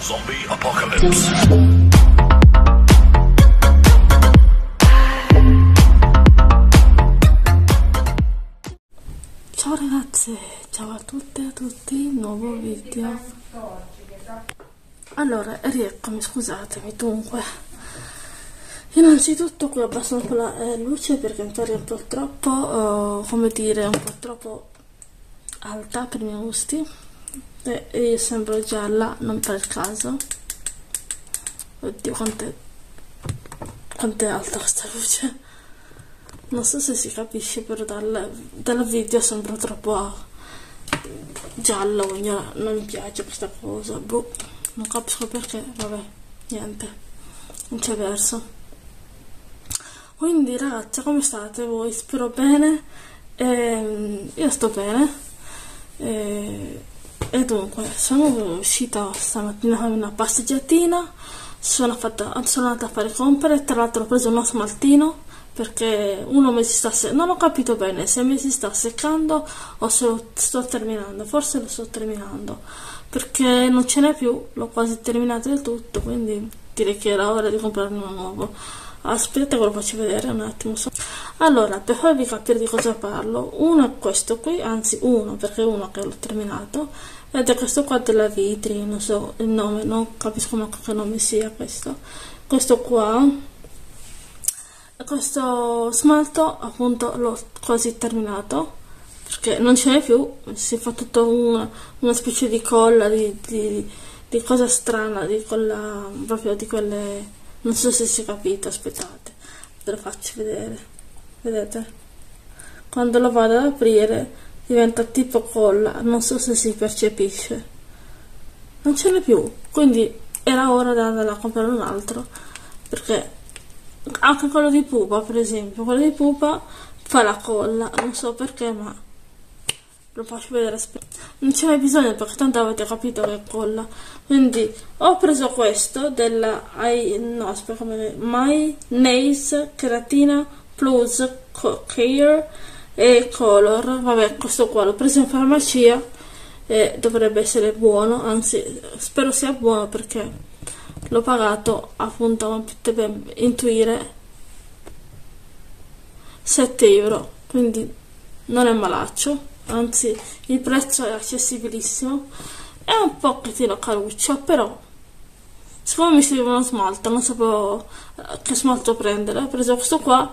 Zombie Apocalypse. Ciao ragazze, ciao a tutte e a tutti, nuovo video. Allora, rieccomi, scusatemi, dunque. Innanzitutto qui ho abbassato un po' la eh, luce perché ancora è un po' troppo, eh, come dire, un po' troppo alta per i miei gusti. E io sembro gialla, non per caso. Oddio, quanto quanto è alta questa luce? Non so se si capisce però dal, dal video sembra troppo giallo non mi piace questa cosa. Boh, non capisco perché vabbè niente. Non c'è verso. Quindi ragazzi come state voi? Spero bene. E, io sto bene. E, e dunque sono uscita stamattina con una passeggiatina. Sono, fatta, sono andata a fare compere tra l'altro ho preso uno smaltino perché uno mi si sta non ho capito bene se mi si sta seccando o se lo sto terminando forse lo sto terminando perché non ce n'è più l'ho quasi terminato del tutto quindi direi che era ora di comprarne uno nuovo aspetta che lo faccio vedere un attimo allora per farvi capire di cosa parlo uno è questo qui anzi uno perché uno che l'ho terminato ed è questo qua della Vitri non so il nome non capisco manco che nome sia questo. Questo qua questo smalto appunto l'ho quasi terminato perché non ce n'è più si fa tutta una, una specie di colla di, di, di, cosa strana di colla proprio di quelle non so se si è capito aspettate ve lo faccio vedere. Vedete? Quando lo vado ad aprire diventa tipo colla non so se si percepisce. Non ce n'è più quindi era ora di andare a comprare un altro perché anche quello di pupa per esempio quello di pupa fa la colla non so perché ma lo faccio vedere non c'è mai bisogno perché tanto avete capito che colla. Quindi ho preso questo della I, no come My Nails Keratina Plus Care e Color. Vabbè questo qua l'ho preso in farmacia e dovrebbe essere buono anzi spero sia buono perché l'ho pagato appunto come potete intuire. 7 euro quindi non è malaccio anzi il prezzo è accessibilissimo è un pochettino caruccio però siccome mi serviva uno smalto non sapevo eh, che smalto prendere. Ho preso questo qua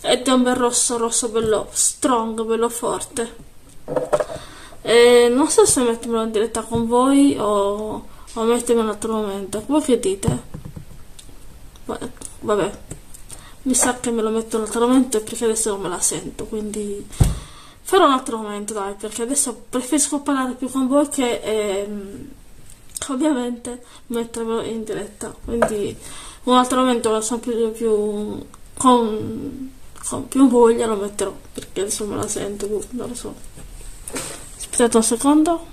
ed è un bel rosso rosso bello strong bello forte. E non so se mettermelo in diretta con voi o o mettermi un altro momento. Voi che dite? Vabbè. Mi sa che me lo metto un altro momento perché adesso non me la sento quindi farò un altro momento dai perché adesso preferisco parlare più con voi che ehm, ovviamente mettermelo in diretta. Quindi un altro momento lo so più, più con, con più voglia lo metterò perché adesso me la sento non lo so. Aspettate un secondo.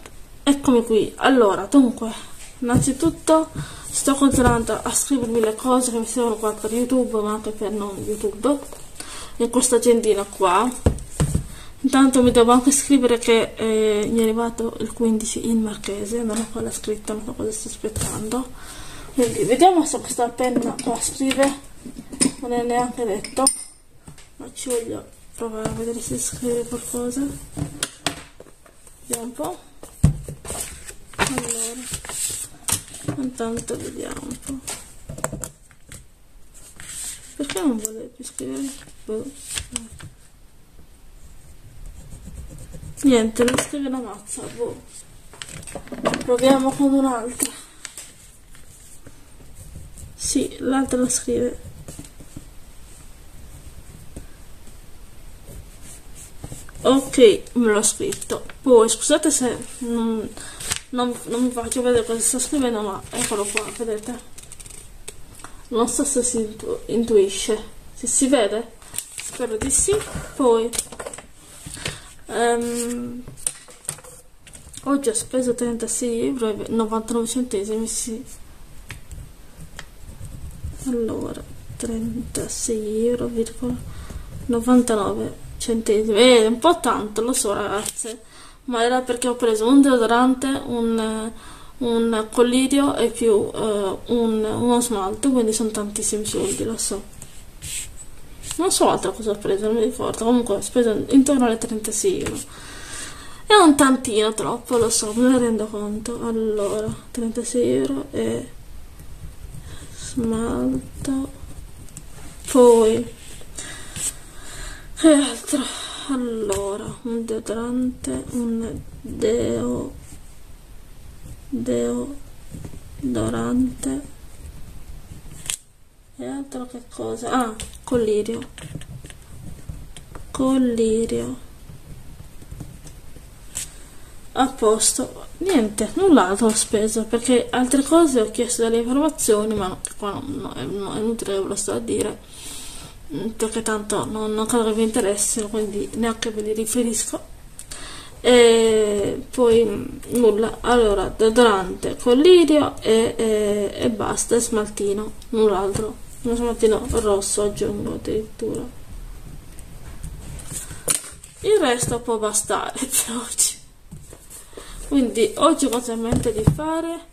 Eccomi qui. Allora dunque innanzitutto sto continuando a scrivermi le cose che mi servono qua per youtube ma anche per non youtube. In questa agendina qua intanto mi devo anche scrivere che eh, mi è arrivato il 15 in marchese non ho ancora scritto non so cosa sto aspettando. Quindi vediamo se questa penna qua scrive. Non è neanche detto. Ma ci voglio provare a vedere se scrive qualcosa. Vediamo un po' allora intanto vediamo un po' perché non vuole più scrivere? Boh. Niente non scrive una mazza boh. proviamo con un'altra. Sì l'altra la scrive. Ok me l'ho scritto. Poi scusate se non non, non vi faccio vedere cosa sto scrivendo ma eccolo qua vedete? Non so se si intu intuisce. Se si vede? Spero di sì. Poi um, oggi ho speso 36 euro e 99 centesimi sì. Allora 36 euro 99 centesimi. È un po' tanto lo so ragazze ma era perché ho preso un deodorante, un, un collirio e più uh, un, uno smalto quindi sono tantissimi soldi lo so non so altra cosa ho preso non mi ricordo. Comunque ho speso intorno alle 36 euro è un tantino troppo lo so me ne rendo conto. Allora 36 euro e smalto. Poi che altro? Allora un deodorante un deo deodorante e altro che cosa? Ah collirio. Collirio. A posto. Niente null'altro ho speso perché altre cose ho chiesto delle informazioni ma qua no, no, è, no, è inutile ve lo sto a dire. Mm, perché tanto non, non credo che vi interessino quindi neanche ve li riferisco. E poi mm, nulla. Allora deodorante collirio e, e, e basta smaltino null'altro uno smaltino rosso aggiungo addirittura. Il resto può bastare per oggi. Quindi oggi cosa ho in mente di fare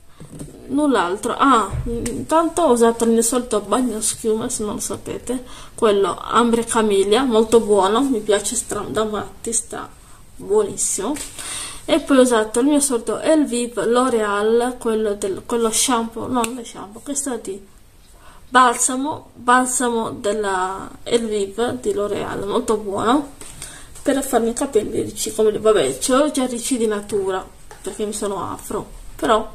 null'altro. Ah intanto ho usato il mio solito bagno schiuma se non lo sapete. Quello ambre camiglia molto buono mi piace stra da matti sta buonissimo. E poi ho usato il mio solito Elviv L'Oreal quello, quello shampoo non lo shampoo questo di balsamo balsamo della Elviv di L'Oreal molto buono per farmi i capelli come vabbè ce l'ho già ricci di natura perché mi sono afro però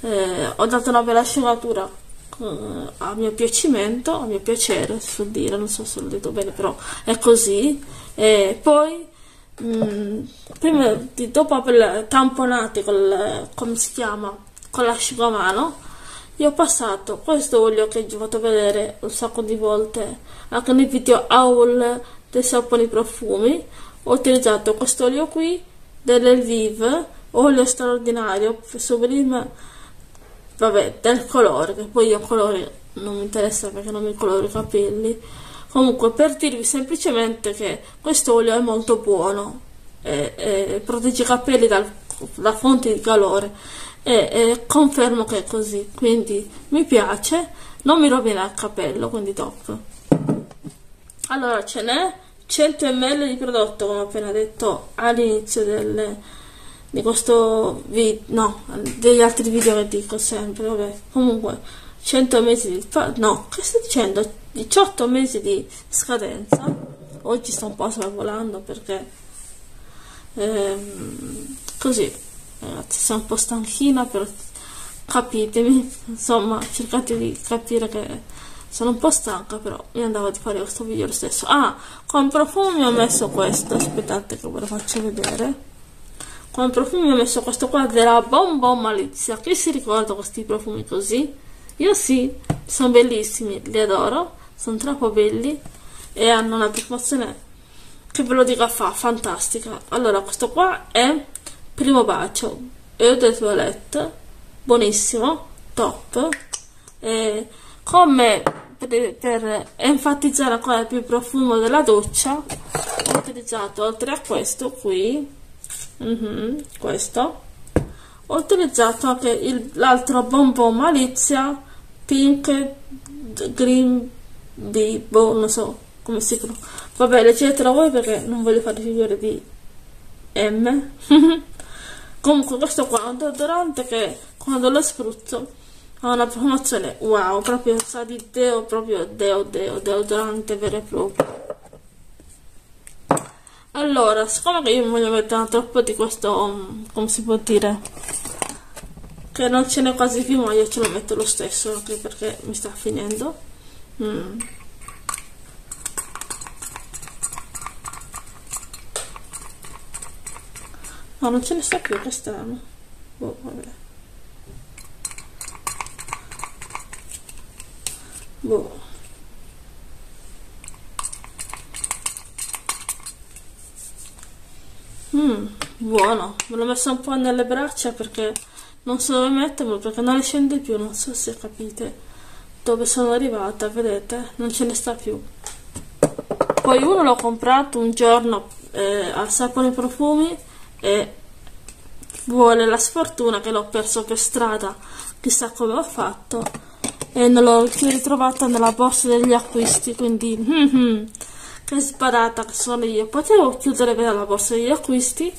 eh, ho dato una bella asciugatura eh, a mio piacimento a mio piacere si può dire non so se l'ho detto bene però è così e poi mh, mm, prima di, dopo aver tamponato col come si chiama con l'asciugamano io ho passato questo olio che vi fatto vedere un sacco di volte anche nei video haul dei saponi profumi. Ho utilizzato questo olio qui dell'Elvive olio straordinario Sublime vabbè del colore che poi io colore non mi interessa perché non mi coloro i capelli. Comunque per dirvi semplicemente che questo olio è molto buono e, e protegge i capelli dal, da fonti di calore e, e, confermo che è così quindi mi piace. Non mi rovina il capello quindi top. Allora ce n'è 100 ml di prodotto come ho appena detto all'inizio di questo video, no, degli altri video che dico sempre, vabbè, comunque 100 mesi di, no, che sto dicendo? 18 mesi di scadenza, oggi sto un po' sorvolando perché ehm, così, sono un po' stanchina, però capitemi, insomma, cercate di capire che sono un po' stanca, però mi andava di fare questo video lo stesso. Ah, con profumo ho messo questo, aspettate che ve lo faccio vedere come profumi ho messo questo qua della Bon Bon Malizia chi si ricorda questi profumi così? io sì, sono bellissimi li adoro, sono troppo belli e hanno una profumazione che ve lo dica fa, fantastica allora questo qua è primo bacio. Eau de toilette buonissimo, top. E come per, per enfatizzare ancora più il profumo della doccia ho utilizzato oltre a questo qui mm -hmm, questo ho utilizzato anche l'altro bonbon malizia pink green bibo non so come si chiama. Vabbè leggetelo voi perché non voglio fare figure di M comunque questo qua è un deodorante che quando lo spruzzo ha una promozione. Wow proprio sa di deo proprio deo deo deodorante vero e proprio. Allora siccome io non voglio mettere troppo di questo mm, come si può dire che non ce n'è quasi più ma io ce lo metto lo stesso anche perché mi sta finendo. Mm. No non ce ne sta più che strano boh vabbè boh Mmm, buono. Me l'ho messo un po' nelle braccia perché non so dove metterlo perché non ne scende più. Non so se capite dove sono arrivata. Vedete? Non ce ne sta più. Poi uno l'ho comprato un giorno eh, al sapone profumi e vuole la sfortuna che l'ho perso per strada, chissà come ho fatto, e non l'ho più ritrovata nella borsa degli acquisti, quindi mm -hmm, che sbadata che sono io. Potevo chiudere bene la borsa degli acquisti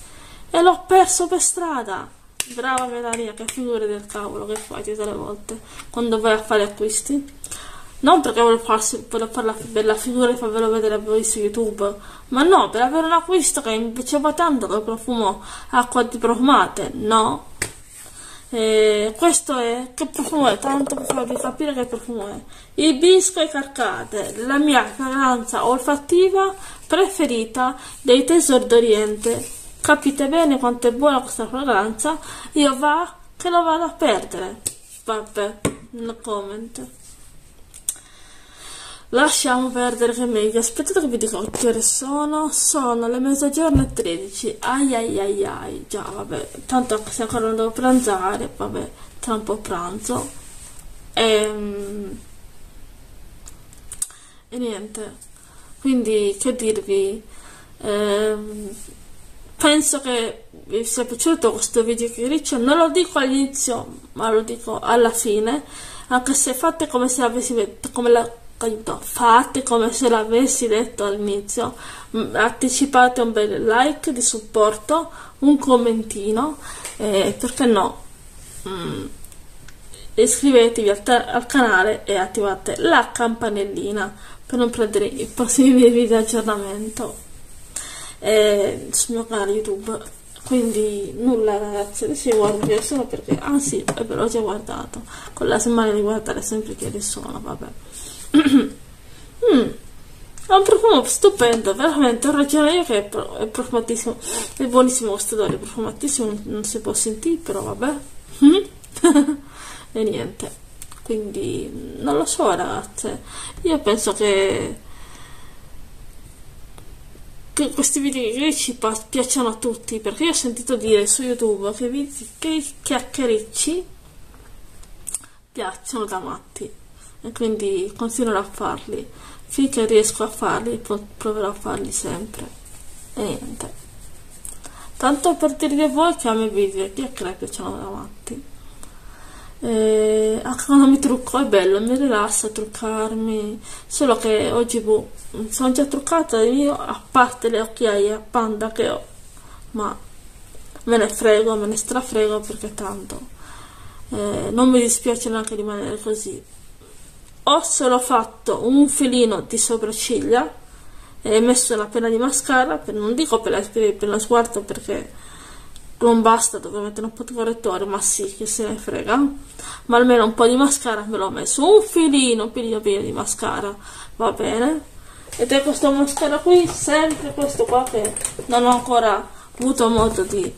e l'ho perso per strada. Brava Melania, che figure del cavolo che fai tutte le volte quando vai a fare acquisti. Non perché volevo, farsi, volevo fare la bella figura e farvelo vedere voi su YouTube, ma no, per avere un acquisto che mi piaceva tanto che profumo acqua di profumate, no. E questo è, che profumo è? Tanto per farvi capire che profumo è. Ibisco e carcate, la mia fragranza olfattiva preferita dei tesori d'Oriente. Capite bene quanto è buona questa fragranza? Io va che lo vado a perdere. Vabbè, no comment. Lasciamo perdere che meglio. Aspettate che vi dico che ore sono. Sono le mezzogiorno e 13. Ai ai ai ai. Già, vabbè. Tanto se ancora non devo pranzare, vabbè, tra un po' pranzo. E, ehm, e niente. Quindi, che dirvi? Ehm, penso che vi sia piaciuto questo video che riccio. Non lo dico all'inizio, ma lo dico alla fine. Anche se fate come se avessi come la aiuto, fate come se l'avessi detto all'inizio, anticipate un bel like di supporto, un commentino, eh, perché no, mm, iscrivetevi al, al, canale e attivate la campanellina per non perdere i prossimi video di aggiornamento. Eh, sul mio canale YouTube. Quindi nulla ragazzi, adesso io guardo che sono perché, ah sì, però ho già guardato, con la settimana di guardare sempre che sono, vabbè mm. È un profumo stupendo, veramente, ho ragione io che è, profumatissimo, è buonissimo questo odore, profumatissimo, non si può sentire, però vabbè. e niente, quindi non lo so ragazze, io penso che, che questi video ci piacciono a tutti, perché io ho sentito dire su YouTube che i chiacchiericci piacciono da matti e quindi continuerò a farli. Finché riesco a farli proverò a farli sempre. E niente. Tanto per dirvi a voi che a me video me piacciono davanti. E mi trucco è bello mi rilassa truccarmi. Solo che oggi boh, sono già truccata io a parte le occhiaie a panda che ho. Ma me ne frego me ne strafrego perché tanto. Eh, non mi dispiace neanche rimanere così ho solo fatto un filino di sopracciglia e messo una penna di mascara per, non dico per, la, per lo sguardo perché non basta dove mettere un po' di correttore ma sì che se ne frega. Ma almeno un po' di mascara me l'ho messo. Un filino un filino pieno di mascara. Va bene. Ed è questo mascara qui sempre questo qua che non ho ancora avuto modo di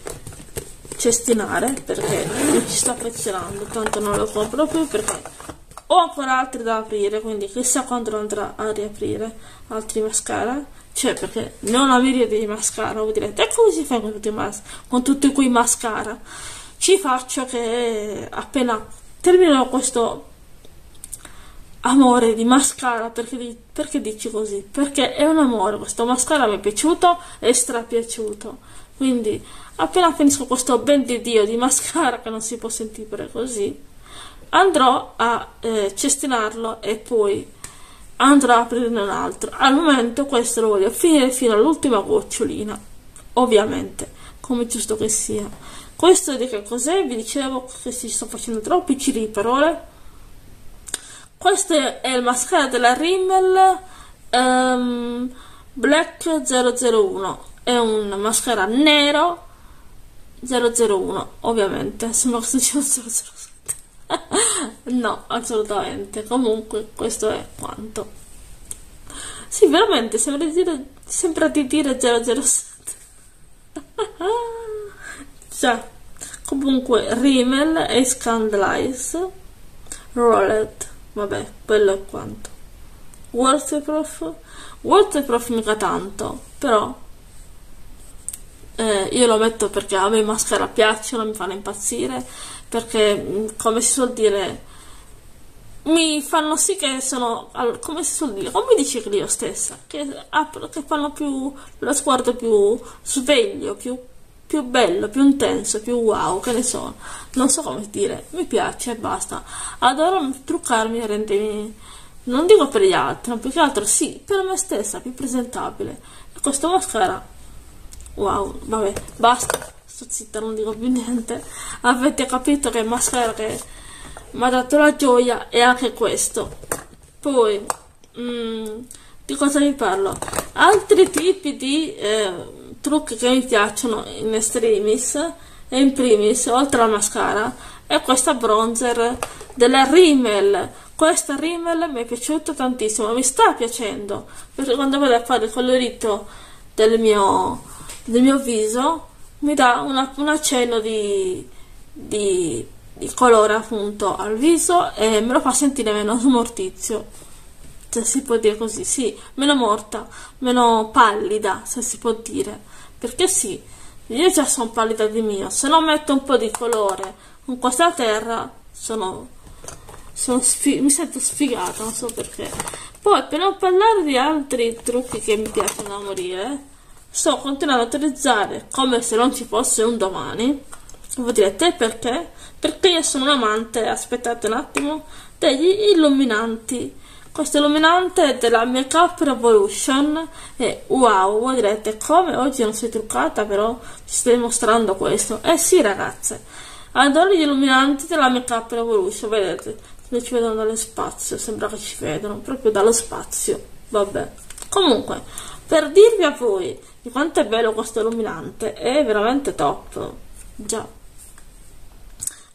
cestinare perché mi ci sto affezionando tanto non lo compro più perché ho ancora altri da aprire quindi chissà quando andrà a riaprire. Altri mascara. Cioè perché ne ho una di mascara voi direte e come si fa con tutti, mas con tutti quei mascara? Ci faccio che appena termino questo amore di mascara perché, perché dici così? Perché è un amore questo mascara mi è piaciuto e strapiaciuto. Quindi appena finisco questo ben di dio di mascara che non si può sentire così andrò a eh, cestinarlo e poi andrò a aprirne un altro. Al momento questo lo voglio finire fino all'ultima gocciolina ovviamente come giusto che sia. Questo di che cos'è? Vi dicevo che si sto facendo troppi giri di parole. Questo è il mascara della Rimmel um, Black 001 è un mascara nero 001 ovviamente. Sembra che sia 007 no, assolutamente. Comunque, questo è quanto. Sì, veramente, sembra di dire, sembra di dire 007. Già. Comunque, Rimmel e Scandalize Rolled. Vabbè, quello è quanto. Waterproof. Waterproof mica tanto, però eh, io lo metto perché a me i mascara piacciono, mi fanno impazzire perché mm, come si suol dire mi fanno sì che sono come si suol dire come dici io stessa che, che fanno più lo sguardo più sveglio più più bello, più intenso, più wow, che ne so, non so come dire, mi piace e basta. Adoro truccarmi e rendermi, non dico per gli altri, ma più che altro sì, per me stessa, più presentabile. E questo mascara, wow, vabbè, basta, sto zitta, non dico più niente. Avete capito che mascara che mi ha dato la gioia è anche questo. Poi, mm, di cosa vi parlo? Altri tipi di... Eh, trucchi che mi piacciono in extremis e in primis, oltre alla mascara, è questa bronzer della Rimmel. Questa Rimmel mi è piaciuta tantissimo, mi sta piacendo, perché quando vado a fare il colorito del mio, del mio viso mi dà una, un accenno di, di, di colore appunto al viso e me lo fa sentire meno smortizio se si può dire così, sì, meno morta, meno pallida, se si può dire. Perché sì, io già sono pallida di mio, se non metto un po' di colore con questa terra, sono, sono mi sento sfigata, non so perché. Poi, per non parlare di altri trucchi che mi piacciono da morire, sto continuando a utilizzare come se non ci fosse un domani. Voi direte perché? Perché io sono un amante, aspettate un attimo, degli illuminanti questo illuminante è della Makeup Revolution e wow, voi direte come oggi non sei truccata però ci stai mostrando questo. Eh sì ragazze, adoro gli illuminanti della Makeup Revolution, vedete, non ci vedono dallo spazio, sembra che ci vedono proprio dallo spazio, vabbè. Comunque, per dirvi a voi quanto è bello questo illuminante, è veramente top, già.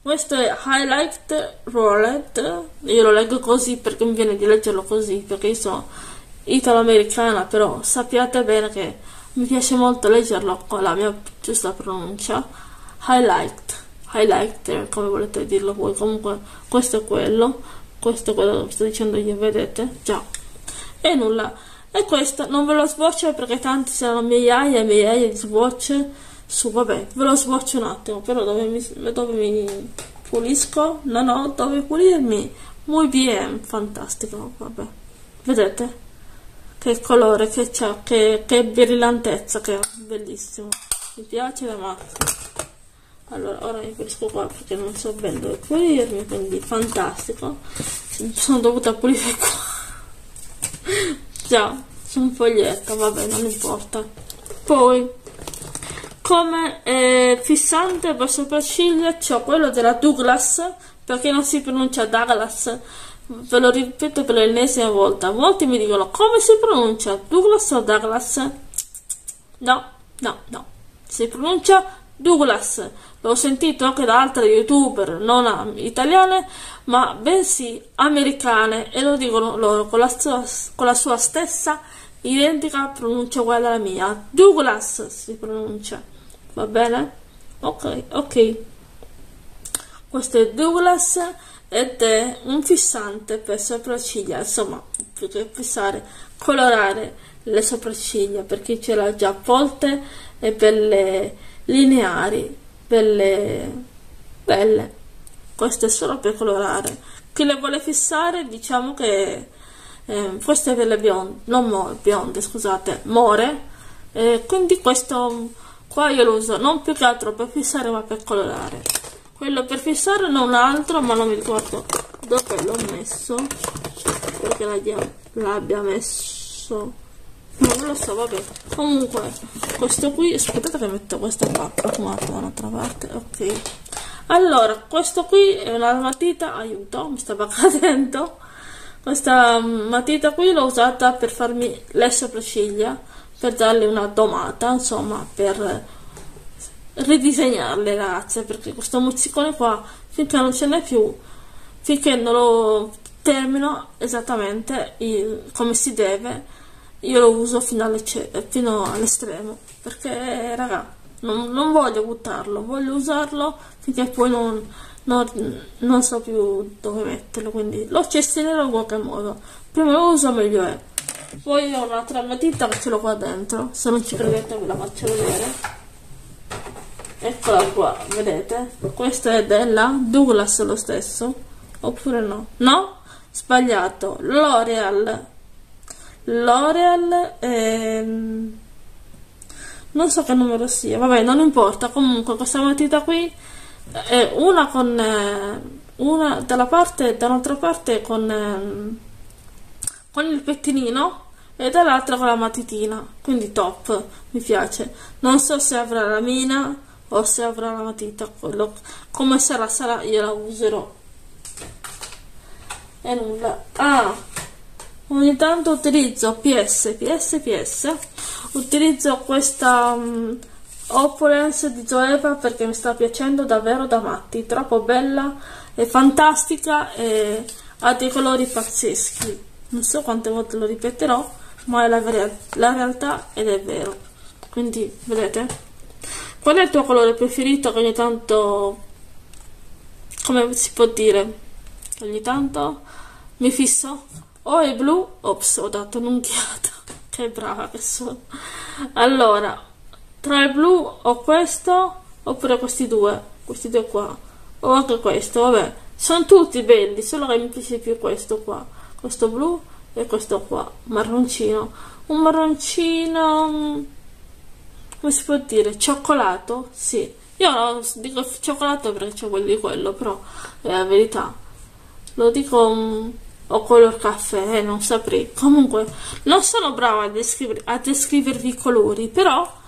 Questo è Highlight Rolled, io lo leggo così perché mi viene di leggerlo così, perché io sono italo-americana, però sappiate bene che mi piace molto leggerlo con la mia giusta pronuncia. Highlight, highlighter, come volete dirlo voi, comunque questo è quello, questo è quello che sto dicendo io, vedete? Già. E nulla. E questo non ve lo swatch perché tanti saranno migliaia e migliaia di swatch su vabbè ve lo swatch un attimo però dove mi, dove mi pulisco? No no dove pulirmi? Muy bien fantastico vabbè. Vedete? Che colore che c'ha che, che brillantezza che ha bellissimo. Mi piace la macchina allora ora mi pulisco qua perché non so bene dove pulirmi quindi fantastico. Sono dovuta pulire qua già sono foglietta vabbè non importa poi come eh, fissante per sopracciglia ho quello della Douglas, perché non si pronuncia Douglas, ve lo ripeto per l'ennesima volta. Molti mi dicono come si pronuncia Douglas o Douglas? No, no, no, si pronuncia Douglas. L'ho sentito anche da altre youtuber non italiane, ma bensì americane e lo dicono loro con la sua, con la sua stessa identica pronuncia uguale alla mia. Douglas si pronuncia va bene? ok ok questo è Douglas ed è un fissante per sopracciglia insomma più fissare colorare le sopracciglia per chi ce l'ha già volte e belle lineari belle belle questo è solo per colorare chi le vuole fissare diciamo che eh, queste delle bionde non bionde scusate more eh, quindi questo Qua io lo uso non più che altro per fissare ma per colorare. Quello per fissare non altro, ma non mi ricordo dove l'ho messo. Perché l'abbia messo. Non lo so, vabbè. Comunque, questo qui, aspettate che metto questo qua profumato da un'altra parte. Ok. Allora, questo qui è una matita, aiuto, mi stava cadendo. Questa matita qui l'ho usata per farmi le sopracciglia per darle una domata, insomma, per ridisegnarle ragazze, perché questo mozzicone qua, finché non ce n'è più, finché non lo termino esattamente il, come si deve, io lo uso fino, fino all'estremo, perché raga, non, non, voglio buttarlo, voglio usarlo finché poi non, non, non so più dove metterlo, quindi lo cestinerò in qualche modo, prima lo uso meglio è. Poi ho un'altra matita che ce l'ho qua dentro. Se non ci credete ve la faccio vedere. Eccola qua, vedete? Questa è della Douglas lo stesso. Oppure no? No? Sbagliato. L'Oreal. L'Oreal ehm, non so che numero sia vabbè non importa. Comunque questa matita qui è una con eh, una dalla parte e dall'altra parte con eh, con il pettinino e dall'altra con la matitina. Quindi top mi piace. Non so se avrà la mina o se avrà la matita quello come sarà sarà io la userò. E nulla. Ah ogni tanto utilizzo PS PS PS utilizzo questa um, opulence di Zoeva perché mi sta piacendo davvero da matti. Troppo bella e fantastica e ha dei colori pazzeschi. Non so quante volte lo ripeterò ma è la, la realtà ed è vero. Quindi vedete? Qual è il tuo colore preferito che ogni tanto come si può dire? Ogni tanto? Mi fisso o è blu? Ops ho dato un'unghiata che brava che sono allora tra il blu o questo oppure questi due questi due qua. O anche questo vabbè. Sono tutti belli solo che mi piace più questo qua. Questo blu e questo qua marroncino. Un marroncino mm, come si può dire? Cioccolato? Sì. Io no, dico cioccolato perché c'è quello di quello però è la verità. Lo dico um, o color caffè non saprei. Comunque non sono brava a, descriver a descrivervi i colori però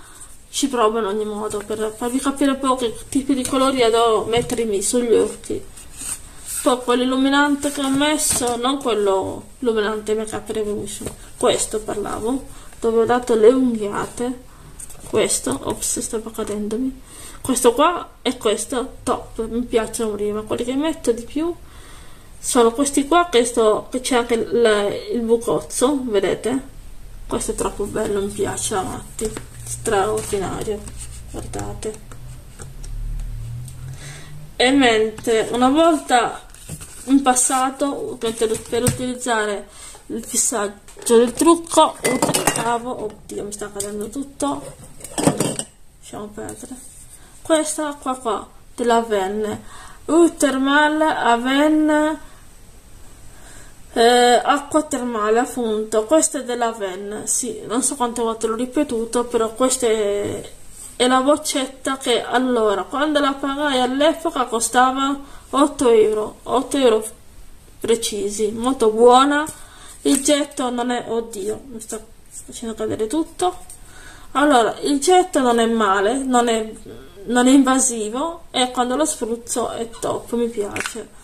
ci provo in ogni modo per farvi capire un po' che tipi di colori devo mettermi sugli occhi. Poi quell'illuminante che ho messo non quello illuminante make up revolution. Questo parlavo dove ho dato le unghiate. Questo ops stava cadendomi questo qua e questo top mi piacciono prima. Quelli che metto di più sono questi qua che, sto, che c'è anche il, il bucozzo vedete? Questo è troppo bello mi piace a straordinario guardate. E mentre una volta in passato per utilizzare il fissaggio del trucco utilizzavo oddio mi sta cadendo tutto. Lasciamo perdere. Questa qua qua della Venne uh, termale Aven eh, acqua termale appunto questa è della Ven sì non so quante volte l'ho ripetuto però questa è, è la boccetta che allora quando la pagai all'epoca costava 8 euro 8 euro precisi molto buona. Il getto non è oddio mi sta facendo cadere tutto. Allora il getto non è male non è, non è invasivo e quando lo spruzzo è top mi piace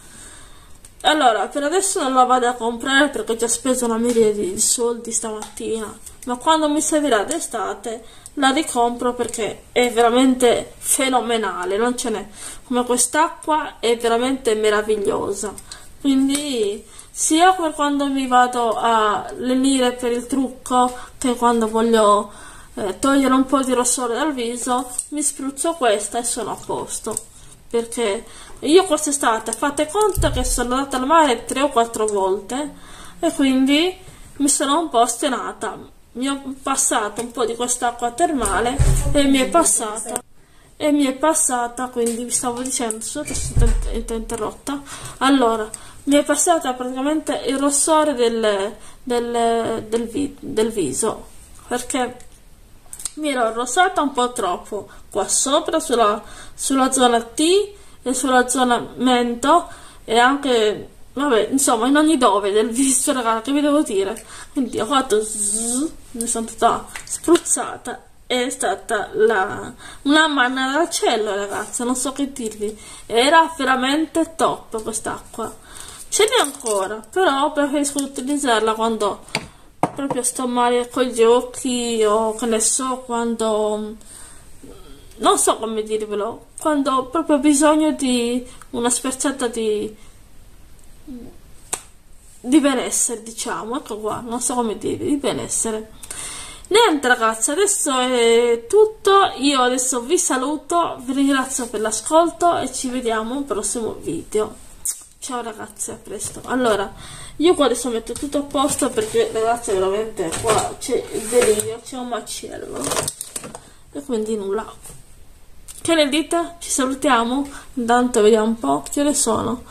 allora per adesso non la vado a comprare perché ho già speso una miriade di soldi stamattina ma quando mi servirà d'estate la ricompro perché è veramente fenomenale non ce n'è. Come quest'acqua è veramente meravigliosa. Quindi sia per quando mi vado a lenire per il trucco che quando voglio eh, togliere un po' di rossore dal viso mi spruzzo questa e sono a posto. Perché io quest'estate fate conto che sono andata al mare tre o quattro volte e quindi mi sono un po' stenata mi ho passato un po' di quest'acqua termale e mi è passata e mi è passata quindi vi stavo dicendo sono interrotta. Allora mi è passata praticamente il rossore del, del, del, vi, del viso perché mi ero arrossata un po' troppo qua sopra sulla, sulla zona T e sulla zona mento e anche vabbè insomma in ogni dove del viso ragazzi che vi devo dire? Quindi ho fatto zzz, mi sono tutta spruzzata. È stata la, una manna dal cielo ragazzi non so che dirvi. Era veramente top quest'acqua. Ce n'è ancora però preferisco utilizzarla quando proprio sto male con gli occhi o che ne so quando non so come dirvelo quando ho proprio bisogno di una sferzata di di benessere diciamo ecco qua non so come dire di benessere. Niente ragazzi adesso è tutto io adesso vi saluto vi ringrazio per l'ascolto e ci vediamo al prossimo video. Ciao ragazzi a presto. Allora io qua adesso metto tutto a posto perché ragazzi veramente qua c'è il delirio c'è un macello. E quindi nulla che ne dite? ci salutiamo? intanto vediamo un po' che ore sono.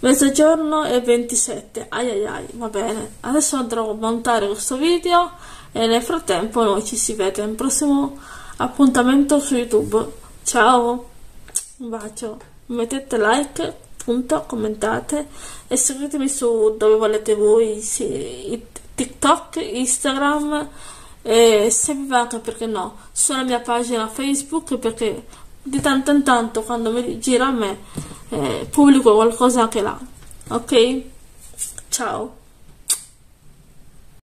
Mezzogiorno e 27 ai ai ai va bene. Adesso andrò a montare questo video e nel frattempo noi ci si vede al prossimo appuntamento su youtube. Ciao! Un bacio. Mettete like appunto commentate e seguitemi su dove volete voi sì, tiktok instagram e se vi va perché no sulla mia pagina facebook perché di tanto in tanto quando mi gira a me eh, pubblico qualcosa anche là ok? Ciao